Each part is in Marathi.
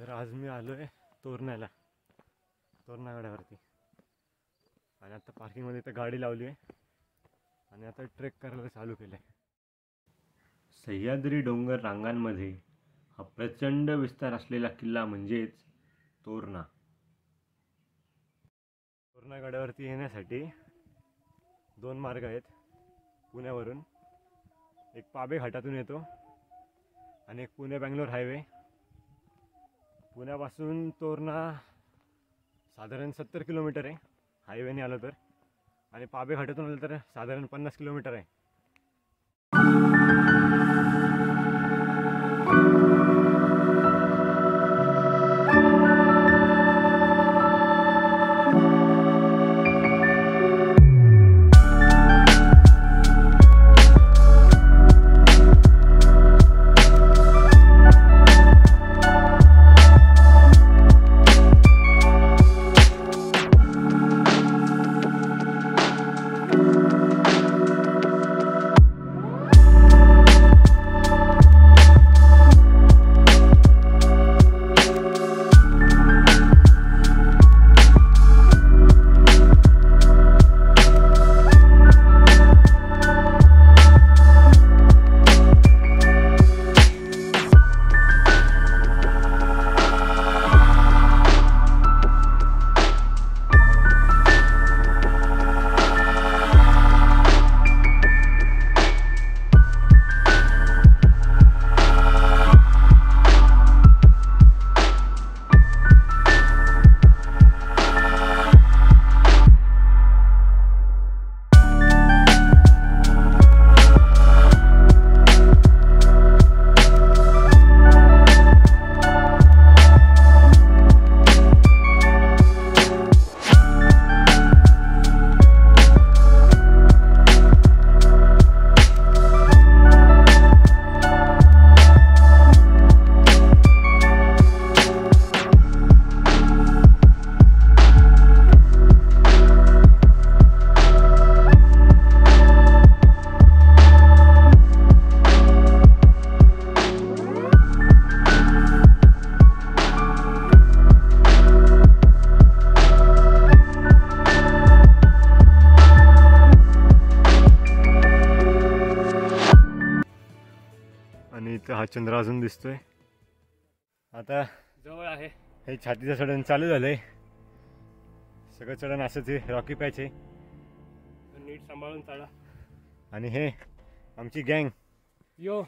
तर आज मी आलो आहे तोरण्याला तोरणा गडावरती आणि आता पार्किंगमध्ये इथं गाडी लावली आहे. आणि आता ट्रेक करायला चालू केलं आहे सह्याद्री डोंगर रांगांमध्ये हा प्रचंड विस्तार असलेला किल्ला म्हणजेच तोरणा. तोरणा गडावरती येण्यासाठी दोन मार्ग आहेत. पुण्यावरून एक पाबे घाटातून येतो आणि एक पुणे बँगलोर हायवे. पुण्यापासून तोरणा साधारण सत्तर किलोमीटर आहे. हायवेने आलं तर. आणि पाबे घाटातून आलं तर साधारण पन्नास किलोमीटर आहे. चंद्र अजून दिसतोय. आता जवळ आहे. हे छातीचं चढण चालू झालंय. सगळं चढण असंच आहे रॉकी पॅच आहे. नीट सांभाळून चढा आणि हे आमची गँग. यो.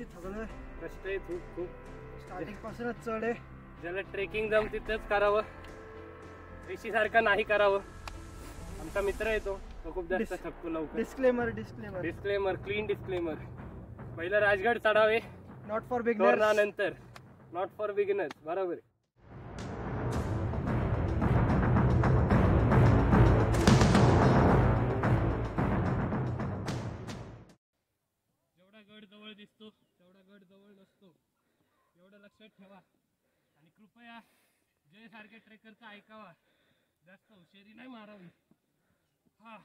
जास्ती थकलोय कष्ट आहे खूप खूप. स्टार्टिंग पासूनच चढ आहे. ज्याला ट्रेकिंग जमते तेच करावं. ऋषी सारखं नाही करावं. आमचा मित्र येतो तो. खूप जास्त थकतो लवकर. Disclaimer disclaimer disclaimer clean disclaimer पहिलं राजगड चढावे. नॉट फॉर तोरणा बिगनर्स नंतर नॉट फॉर बिगिनर्स बरोबर गड जवळ दिसतो तेवढा गड जवळ नसतो. एवढं लक्षात ठेवा. आणि कृपया जय सारख्या ट्रेकरचा ऐकावा. जास्त हुशारी नाही मारावी. हा.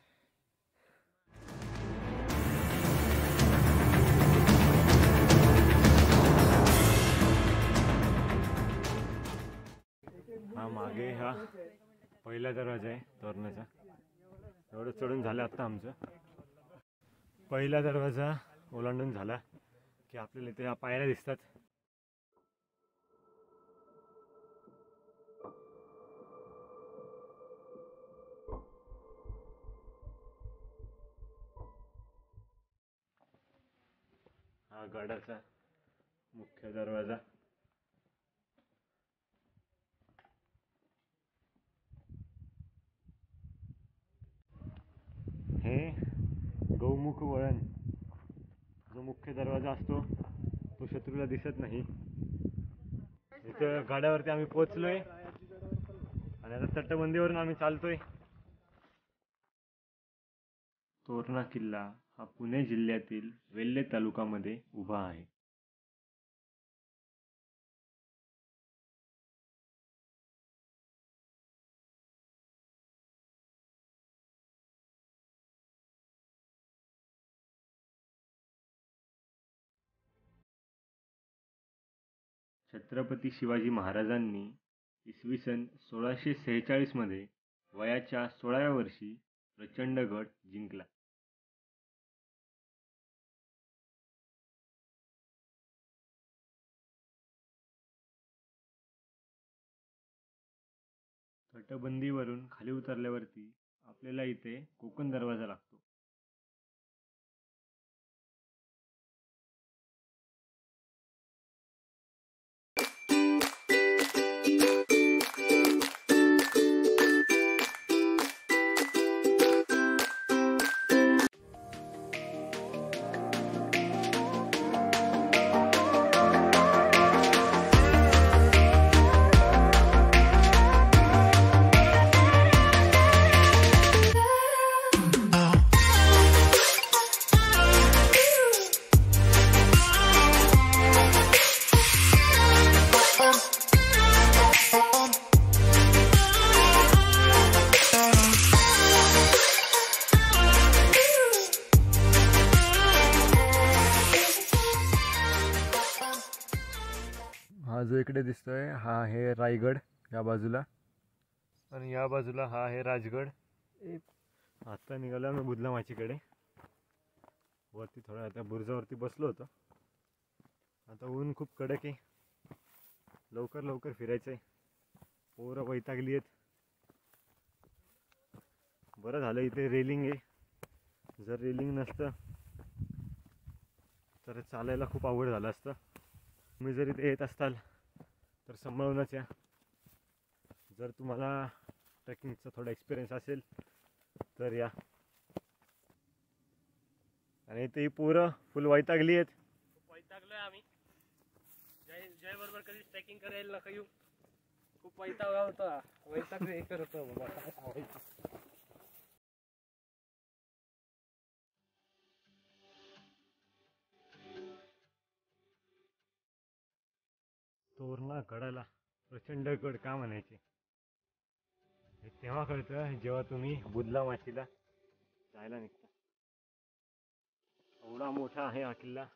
हा मागे हा पहिला दरवाजा आहे तोरणाचा. एवढं चढून झालं आत्ता आमचं. पहिला दरवाजा ओलांडून झाला की आपल्याला इथे पायऱ्या दिसतात. हा गडाचा मुख्य दरवाजा. हे गौमुख वळण. मुख्य दरवाजा असतो. तो शत्रूला दिसत नाही. इथं गाड्यावरती आम्ही पोचलोय आणि आता तटबंदीवरून आम्ही चालतोय. तोरणा किल्ला हा पुणे जिल्ह्यातील वेल्हे तालुक्यामध्ये उभा आहे. छत्रपती शिवाजी महाराजांनी इसवी सन सोळाशे सेहेचाळीसमध्ये वयाच्या सोळाव्या वर्षी प्रचंडगड जिंकला. तटबंदीवरून खाली उतरल्यावरती आपल्याला इथे कोकण दरवाजा लागतो. आहे रायगड या बाजूला. आणि या बाजूला हा आहे राजगड. आता निघालो आम्ही बुधला माचीकडे वरती थोडा आता बुर्जावरती बसलो होतो. आता ऊन खूप कडक आहे. लवकर लवकर फिरायचं आहे पोरं वैतागली आहेत. बरं झालं इथे रेलिंग आहे. जर रेलिंग नसतं तर चालायला खूप अवघड झालं असतं. तुम्ही जर इथे येत असताल तर संभावनाच या. जर तुम्हाला ट्रेकिंगचा थोडा एक्सपिरियन्स असेल तर या. आणि ते पोरं फुल वैतागली आहेत. खूप वैतागलोय आम्ही. जय जय बरोबर कधी ट्रेकिंग करायला नका येऊ. खूप वैताग होता. वैताग हे करत बाबा काय सांगायचं प्रचंड गड का म्हणायचे? हे तेव्हा कळतं जेव्हा तुम्ही बुदला माशीला जायला निघता. एवढा मोठा आहे हा किल्ला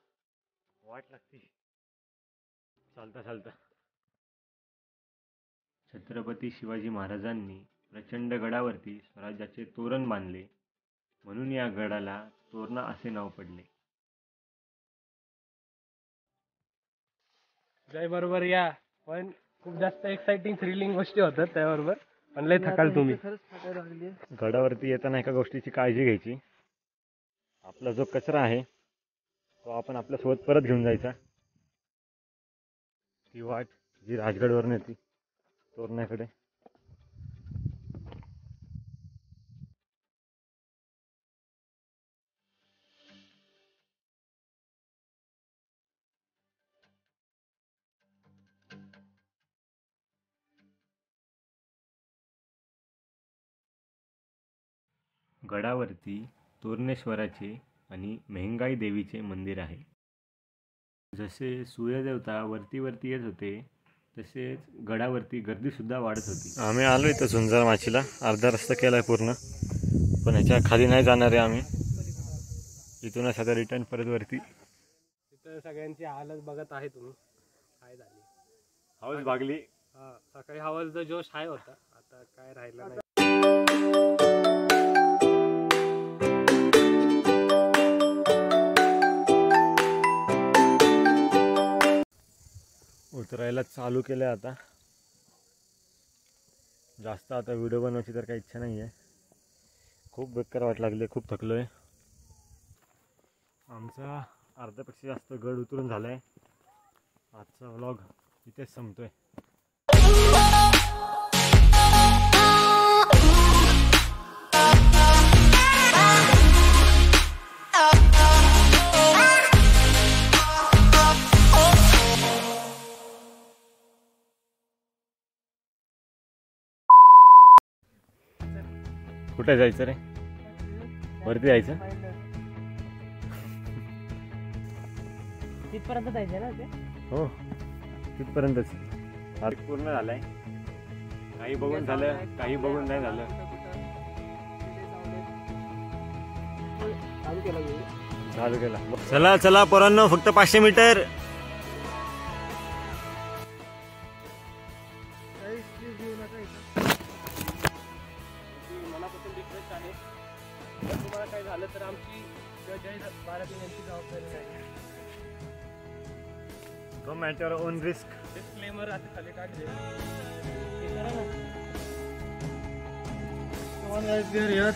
वाट लागते. चालता चालता. छत्रपती शिवाजी महाराजांनी प्रचंड गडावरती स्वराज्याचे तोरण बांधले. म्हणून या गडाला तोरणा असे नाव पडले. जय बरोबर या. पण खूप जास्त एक्साइटिंग थ्रिलिंग गोष्टी होतात त्याबरोबर. पण लय थकाल तुम्ही. गडावरती येताना एका गोष्टीची काळजी घ्यायची. आपला जो कचरा आहे तो आपण आपल्यासोबत परत घेऊन जायचा. ती वाट जी राजगडवरून येते तोरण्याकडे. गडावरती तोरणेश्वराचे आणि मेहंगाई देवीचे मंदिर आहे. जसे सूर्यदेवता वरती वरती येत होते तसेच गडावरती गर्दीसुद्धा वाढत होती. आम्ही आलो इथं झुंजार माचीला. अर्धा रस्ता केलाय पूर्ण. पण ह्याच्या खाली नाही जाणार आहे आम्ही. इथूनच आता रिटर्न परत वरती. तिथं सगळ्यांची हालत बघत आहे तुम्ही. काय झाली. हाऊस भागली. हा सकाळी हवालचा जोश आहे होता. आता काय राहिलं नाही. करायला चालू केलं आहे आता. जास्त आता व्हिडिओ बनवायची तर काही इच्छा नाही आहे खूप बेकार वाट लागली खूप थकलो आहे आमचा अर्ध्यापेक्षा जास्त गड उतरून झाला आहे आजचा व्लॉग इथेच संपतो आहे कुठे जायचं रे? वरती जायचं? तिथपर्यंत जायचं ना ते? हो. तिथपर्यंतच. पूर्ण झालाय. काही बघून झालं काही बघून नाही झालं. चालू केला. मी. चालू केला. चला चला पोरांनो फक्त पाचशे मीटर. रिस्क डिस्क्लेमर आता खाली guys, we are here.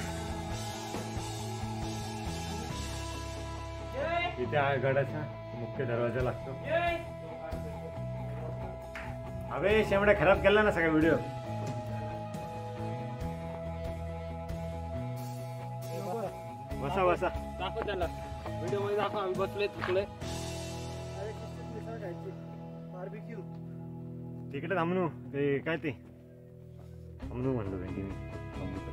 इथे हा गडाचा मुख्य दरवाजा लागतो. अबे शेवड्या खराब केला ना सगळा व्हिडिओ बसा बसा. दाखव त्याला. व्हिडिओमध्ये दाखव आम्ही बसलोय थकलोय ठिकै थाम्नु ए काँती थाम्नु भन्नुभयो तिमी